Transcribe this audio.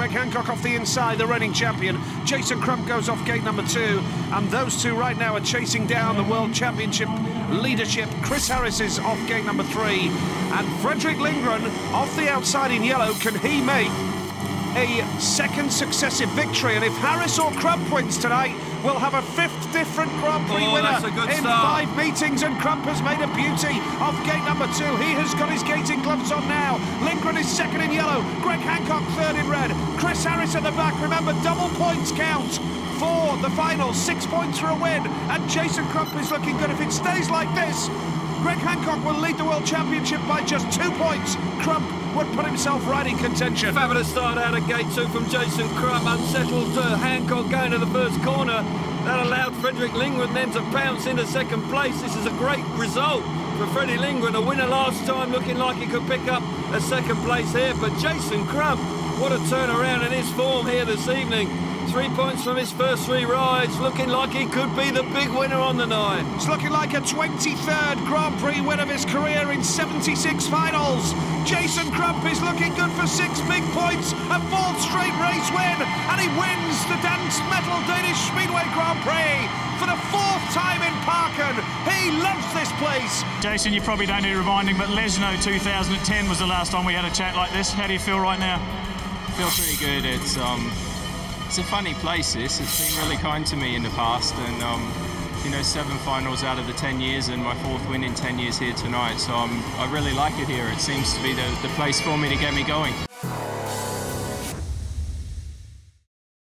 Greg Hancock off the inside, the reigning champion. Jason Crump goes off gate number two. And those two right now are chasing down the World Championship leadership. Chris Harris is off gate number three. And Fredrik Lindgren off the outside in yellow. Can he make a second successive victory? And if Harris or Crump wins tonight, we'll have a fifth different Grand Prix Oh, winner that's a good in start. five meetings. And Crump has made a beauty off gate number two. He has got his gating gloves on now. Lindgren is second in yellow. Greg Hancock third in red. Chris Harris at the back. Remember, double points count for the final. Six points for a win. And Jason Crump is looking good. If it stays like this, Greg Hancock will lead the World Championship by just two points. Crump would put himself right in contention. Fabulous start out of gate two from Jason Crump. Unsettled uh, Hancock going to the first corner. That allowed Fredrik Lindgren then to pounce into second place. This is a great result for Freddie Lindgren. A winner last time, looking like he could pick up a second place here. But Jason Crump, what a turnaround in his form here this evening. Three points from his first three rides, looking like he could be the big winner on the night. It's looking like a 23rd Grand Prix win of his career in 76 finals. Jason Crump is looking good for six big points, a fourth straight race win, and he wins the Dansk Metal Danish Speedway Grand Prix for the fourth time in Parken. He loves this place. Jason, you probably don't need reminding, but Leszno 2010 was the last time we had a chat like this. How do you feel right now? feel pretty good. It's um, it's a funny place. This it's been really kind to me in the past, and um, you know, seven finals out of the ten years, and my fourth win in ten years here tonight. So um, I really like it here. It seems to be the, the place for me to get me going.